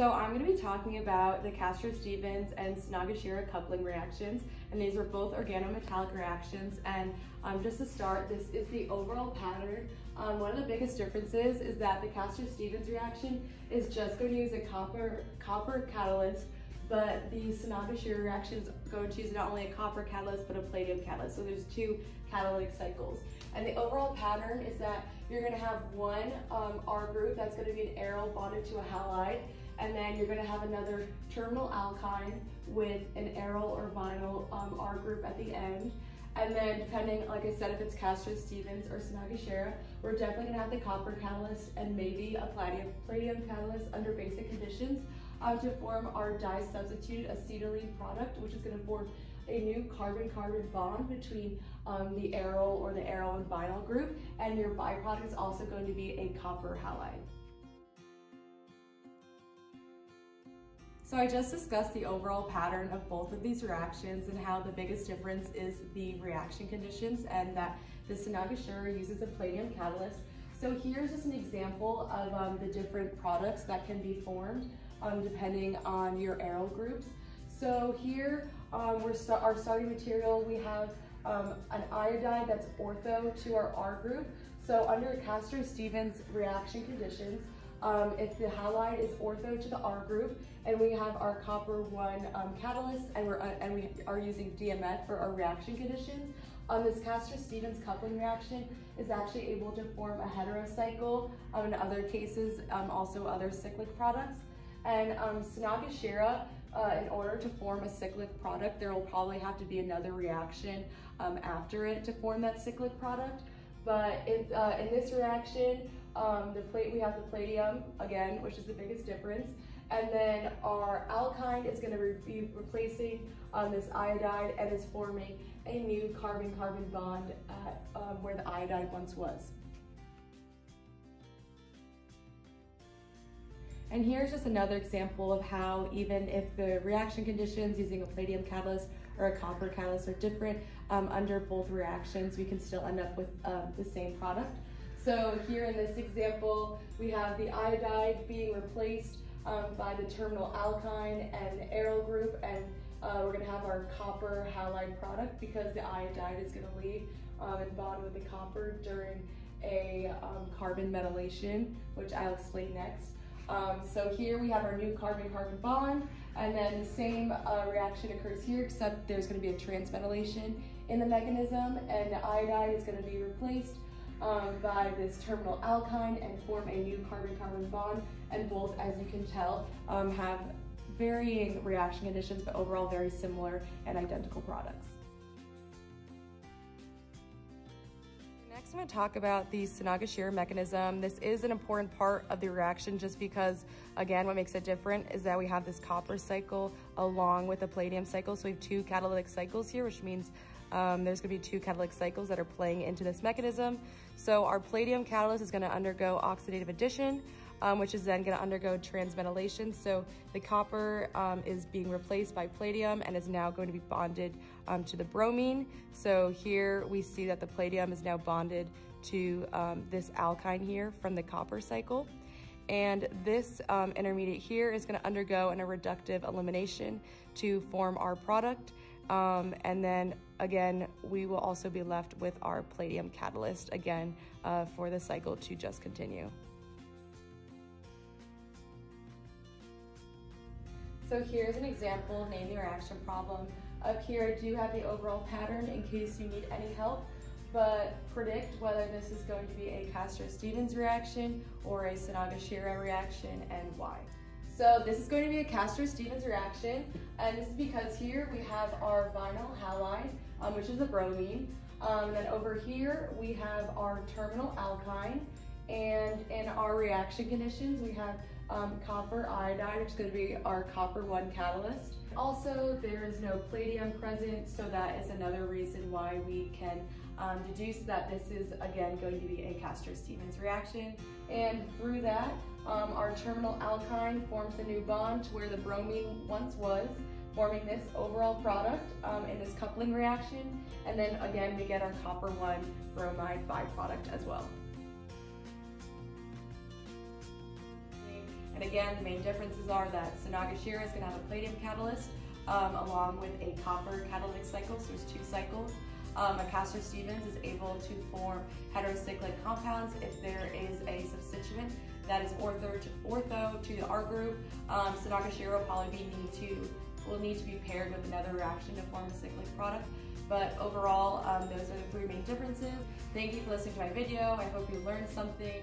So I'm going to be talking about the Castro-Stephens and Sonogashira coupling reactions, and these are both organometallic reactions. And um, just to start, this is the overall pattern. Um, one of the biggest differences is that the Castro-Stephens reaction is just going to use a copper, copper catalyst but the Sonogashira reaction is going to not only a copper catalyst, but a palladium catalyst. So there's two catalytic cycles. And the overall pattern is that you're gonna have one um, R group that's gonna be an aryl bonded to a halide, and then you're gonna have another terminal alkyne with an aryl or vinyl um, R group at the end. And then depending, like I said, if it's Castro-Stephens or Sonogashira, we're definitely gonna have the copper catalyst and maybe a palladium, palladium catalyst under basic conditions to form our di-substituted acetylene product, which is gonna form a new carbon-carbon bond between um, the aryl or the aryl and vinyl group, and your byproduct is also going to be a copper halide. So I just discussed the overall pattern of both of these reactions and how the biggest difference is the reaction conditions and that the Sonogashira uses a palladium catalyst. So here's just an example of um, the different products that can be formed um, depending on your aryl groups. So here, um, we're st our starting material, we have um, an iodide that's ortho to our R group. So under Castro-Stephens reaction conditions, um, if the halide is ortho to the R group, and we have our copper one um, catalyst, and we're uh, and we are using DMF for our reaction conditions, um, this Castro-Stephens coupling reaction is actually able to form a heterocycle. Um, in other cases, um, also other cyclic products. And um, uh, in order to form a cyclic product, there will probably have to be another reaction um, after it to form that cyclic product. But uh, in this reaction, um, the plate we have the palladium again, which is the biggest difference, and then our alkyne is going to re be replacing um, this iodide and is forming a new carbon-carbon bond at um, where the iodide once was. And here's just another example of how even if the reaction conditions using a palladium catalyst or a copper catalyst are different, um, under both reactions, we can still end up with um, the same product. So here in this example, we have the iodide being replaced um, by the terminal alkyne and aryl group, and uh, we're gonna have our copper halide product because the iodide is gonna leave um, and bond with the copper during a um, carbon metallation, which I'll explain next. Um, so here we have our new carbon-carbon bond, and then the same uh, reaction occurs here, except there's gonna be a transmetallation in the mechanism, and the iodide is gonna be replaced um, by this terminal alkyne and form a new carbon-carbon bond, and both, as you can tell, um, have varying reaction conditions, but overall very similar and identical products. I'm going to talk about the Sonogashira mechanism. This is an important part of the reaction just because, again, what makes it different is that we have this copper cycle along with a palladium cycle. So we have two catalytic cycles here, which means um, there's gonna be two catalytic cycles that are playing into this mechanism. So our palladium catalyst is gonna undergo oxidative addition, um, which is then gonna undergo transmetallation. So the copper um, is being replaced by palladium and is now going to be bonded um, to the bromine. So here we see that the palladium is now bonded to um, this alkyne here from the copper cycle. And this um, intermediate here is gonna undergo an, a reductive elimination to form our product. Um, and then again, we will also be left with our palladium catalyst again uh, for the cycle to just continue. So here's an example, name the reaction problem. Up here I do have the overall pattern in case you need any help, but predict whether this is going to be a Castro-Stephens reaction or a Sonogashira reaction and why. So this is going to be a Castro-Stephens reaction, and this is because here we have our vinyl halide, um, which is a bromine. Um, then over here we have our terminal alkyne, and in our reaction conditions we have um, copper iodide, which is going to be our copper 1 catalyst. Also, there is no palladium present, so that is another reason why we can um, deduce that this is, again, going to be a Castro-Stephens reaction. And through that, um, our terminal alkyne forms a new bond to where the bromine once was, forming this overall product um, in this coupling reaction. And then again, we get our copper 1 bromide byproduct as well. Again, the main differences are that Sonogashira is going to have a palladium catalyst um, along with a copper catalytic cycle, so there's two cycles. Um, a Castro Stephens is able to form heterocyclic compounds if there is a substituent that is ortho to, ortho to the R group. Um, Sonogashira will probably need to will need to be paired with another reaction to form a cyclic product. But overall, um, those are the three main differences. Thank you for listening to my video. I hope you learned something.